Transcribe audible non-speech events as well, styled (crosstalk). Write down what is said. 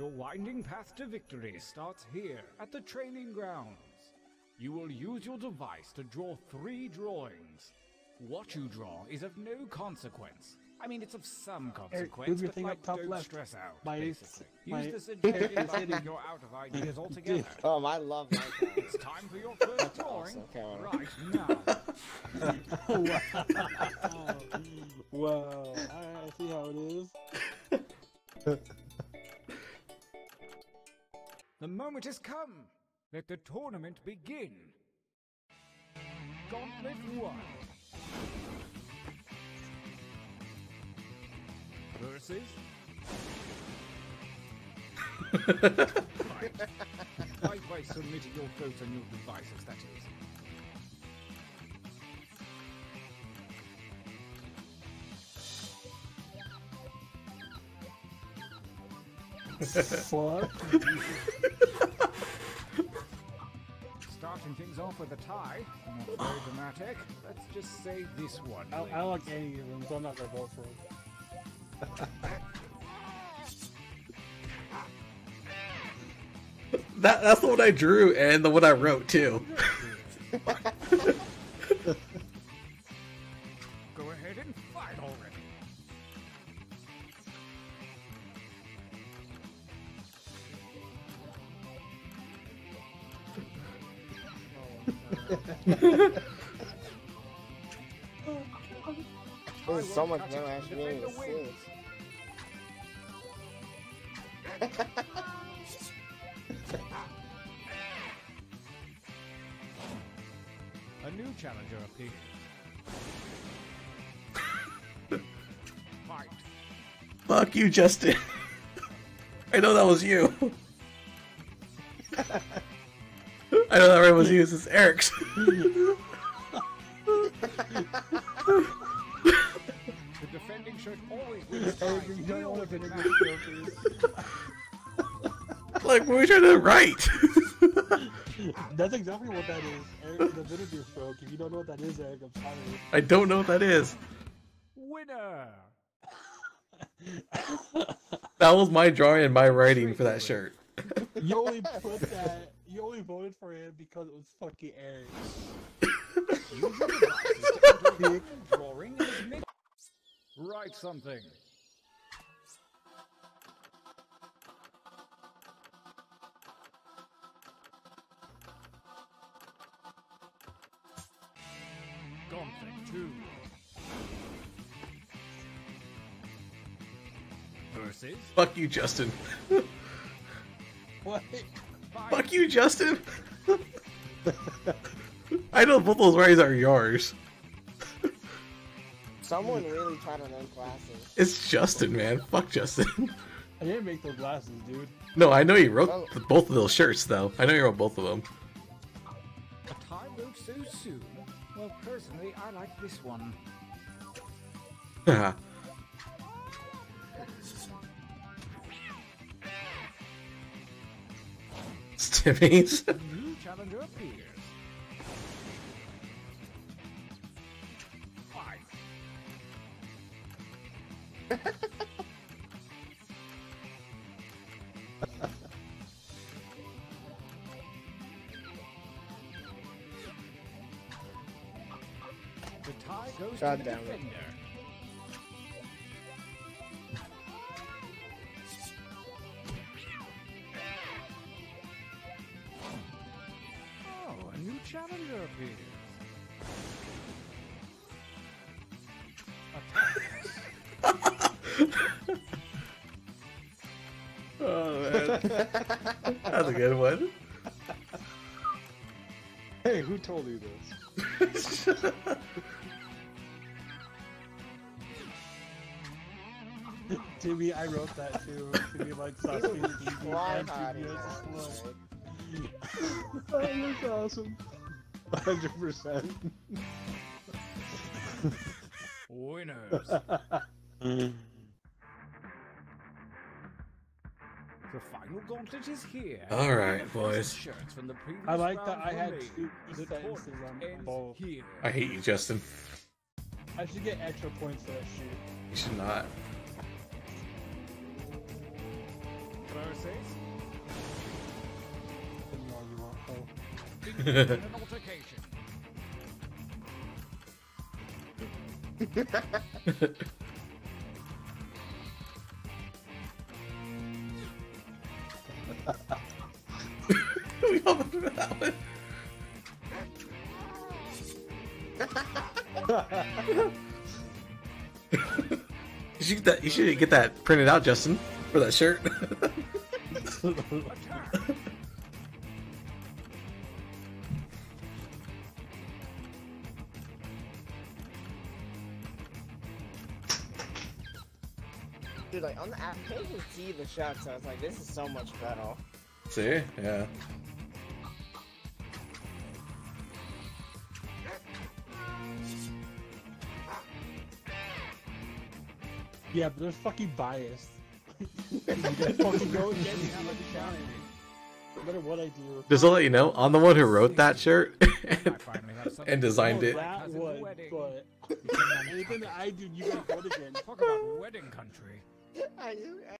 Your winding path to victory starts here at the training grounds. You will use your device to draw three drawings. What you draw is of no consequence. I mean, it's of some consequence, move your but thing like, up top don't left. stress out, My- basically. my- Use this agility and you're out of (laughs) ideas altogether. Oh, I love Minecraft. (laughs) It's time for your first drawing awesome, Cameron. right now. (laughs) wow. wow. I see how it is. The moment has come. Let the tournament begin. Gauntlet 1. Versus. (laughs) By submitting your vote on your devices, that is. Fuck. Starting things off with a tie. Not very dramatic. Let's just say this one. I, I don't like any of them, so I'm not gonna vote for them. (laughs) That that's the one I drew and the one I wrote too. This is so much Cut better it. actually than Defender it A new challenger appears. Fight. Fuck you, Justin. (laughs) I know that was you. I know that right was you. This is Eric's. The defending shirt always wins. ties. Eric, you don't Deal want with to it, finish man. this trophy. like, what are we trying to write? That's exactly what that is. Eric, the vinegar stroke. If you don't know what that is, Eric, I'm sorry. I don't know what that is. Winner. That was my drawing and my writing for that shirt. You only put that. You only voted for him because it was fucking Eric. Use your devices to enter the (laughs) drawing. Write something. Gauntlet 2. Versus. Fuck you, Justin. (laughs) What? Fight. Fuck you, Justin. I know both those writings are yours. Someone really tried to learn classes. It's Justin, man. Fuck Justin. I didn't make those glasses, dude. no, I know you wrote Oh. both of those shirts, though. I know you wrote both of them. A tie vote so soon? Well, personally, I like this one. (laughs) Stimmies. (laughs) A new challenger appears. (laughs) The tie goes God to the damn it. Challenger appears. Attack. (laughs) oh, man. (laughs) That's a good one. Hey, who told you this? (laughs) Timmy, I wrote that too. Timmy like Sasuke TV Why and hiding Timmy as that? a slut. Oh, that's awesome. 100%. Winners. The final gauntlet is here. All right, boys. From the I like that I had two The sentences on ends both. here. I hate you, Justin. I should get extra points for that shit. You should not. verses? An altercation. we all remember that one. You should get that. You should get that printed out, Justin, for that shirt. (laughs) Dude, like on the app, I can't see the shots. so it's like, this is so much better. See? Yeah. Yeah, but they're fucking biased. (laughs) (laughs) you gotta fucking go and get me how much shine. No matter what I do. Just to let you know, I'm the one who wrote that shirt I finally have something and designed Oh, it. that Cousin one, but You can anything that I do, you gotta go again. Talk about (laughs) wedding country. (laughs) I